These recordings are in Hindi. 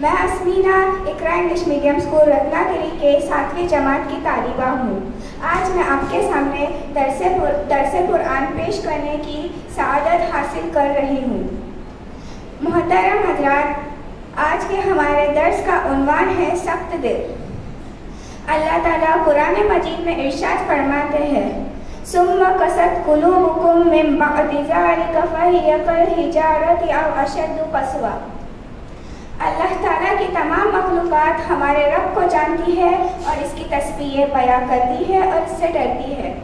मैं Asmina, Iqra English medium school Ratnagiri के सातवीं जमात की तालिबा हूँ। आज मैं आपके सामने दरस दरस कुरान पेश करने की सआदत हासिल कर रही हूँ। मोहतरम हजरात, आज के हमारे दर्स का उन्वान है सख्त दिल। अल्लाह ताला कुरान मजीद में इरशाद फरमाते हैं, सुम्मा कसत कुलूबुकुम मिन बअदि ज़ालिका फहिय कल हिजारति अव अशद्दु कसवा। अल्लाह ताला की तमाम मखलूक़ात हमारे रब को जानती है और इसकी तस्वीर बयां करती है और इससे डरती है।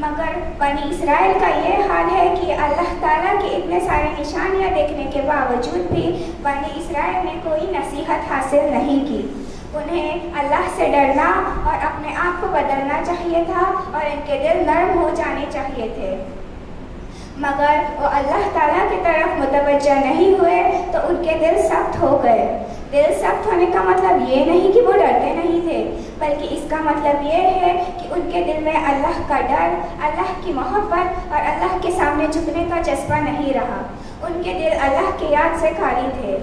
मगर बनी इसराइल का ये हाल है कि अल्लाह ताला की इतने सारे निशानियाँ देखने के बावजूद भी बनी इसराइल ने कोई नसीहत हासिल नहीं की। उन्हें अल्लाह से डरना और अपने आप को बदलना चाहिए था और इनके दिल नर्म हो जाने चाहिए थे। मगर वो अल्लाह ताला की तरफ़ मुतवजह नहीं हुए तो उनके दिल सख्त हो गए। दिल सख्त होने का मतलब ये नहीं कि वो डरते नहीं थे इसका मतलब ये है कि उनके दिल में अल्लाह का डर, अल्लाह की मोहब्बत और अल्लाह के सामने झुकने का जज्बा नहीं रहा। उनके दिल अल्लाह के याद से खाली थे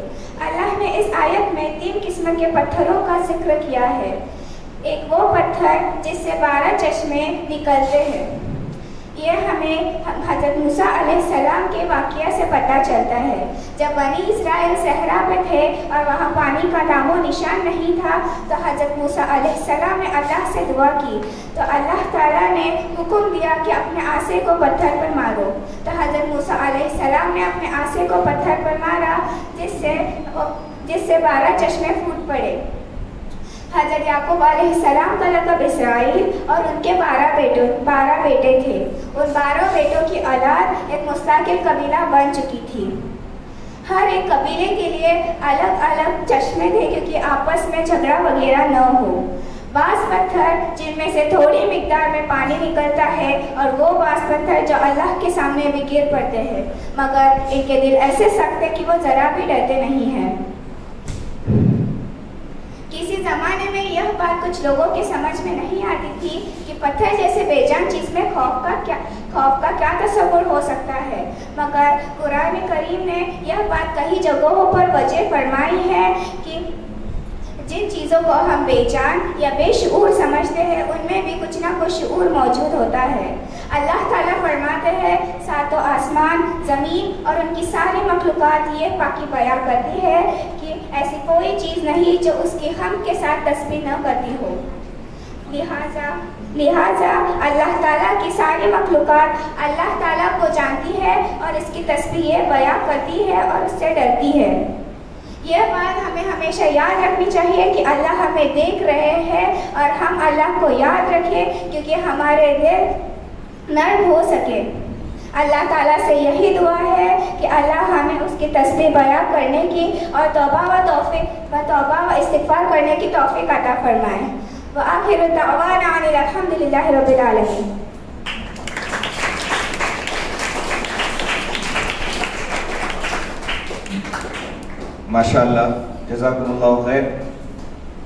अल्लाह ने इस आयत में तीन किस्म के पत्थरों का ज़िक्र किया है। एक वो पत्थर जिससे बारह चश्मे निकलते हैं। ये हमें हज़रत मूसा सलाम के वाक़ से पता चलता है। जब बनी इसराइल सहरा में थे और वहाँ पानी का नामो निशान नहीं था तो हज़रत मूसा ने अल्लाह से दुआ की। तो अल्लाह ताला ने हुक्म दिया कि अपने आसे को पत्थर पर मारो। तो हज़रत मूसा ने अपने आसे को पत्थर पर मारा, जिससे जिससे बारह चश्मे फूट पड़े। हज़रत याकूब सलाम का लकब इसराइल और उनके बारह बेटों, बारह बेटे थे। उन बारह बेटों की औलाद एक मुस्तकिल कबीला बन चुकी थी। हर एक कबीले के लिए अलग अलग चश्मे थे क्योंकि आपस में झगड़ा वगैरह न हो। बास पत्थर, जिनमें से थोड़ी मिकदार में पानी निकलता है और वो बास पत्थर जो अल्लाह के सामने भी गिर पड़ते हैं। मगर इनके दिल ऐसे सख्त है कि वो ज़रा भी डरते नहीं हैं किसी ज़माने में यह बात कुछ लोगों के समझ में नहीं आती थी कि पत्थर जैसे बेजान चीज़ में खौफ का क्या खौफ का क्या तस्वुर हो सकता है। मगर कुरान करीम ने यह बात कई जगहों पर वजह फरमाई है कि जिन चीज़ों को हम बेजान या बेशूर समझते हैं, उनमें भी कुछ ना कुछ शूर मौजूद होता है। अल्लाह ताला फरमाते हैं, सातों आसमान, ज़मीन और उनकी सारी मखलूक़ात ये पाकि बयां करती है कि ऐसी कोई चीज़ नहीं जो उसकी हम के साथ तस्वीर न करती हो। लिहाजा लिहाजा अल्लाह ताला की सारी मखलूक़ात अल्लाह ताला को जानती है और इसकी तस्वीर बयां करती है और उससे डरती है। यह बात हमें हमेशा याद रखनी चाहिए कि अल्लाह हमें देख रहे हैं और हम अल्लाह को याद रखें, क्योंकि हमारे दिल नर्म हो सके। अल्लाह ताला से यही दुआ है कि अल्लाह हमें उसकी तस्वीर बयां करने की और तोबा व तोफ़ी व तोबा व इस्तफ़ार करने की तोफ़ी अता फरमाए। व आखिर अलहमदिल्ला रबालमीन माशाल्लाह जजाकुल्ला खैर।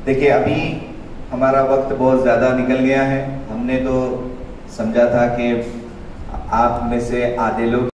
देखिए, अभी हमारा वक्त बहुत ज़्यादा निकल गया है। हमने तो समझा था कि आप में से आधे लोग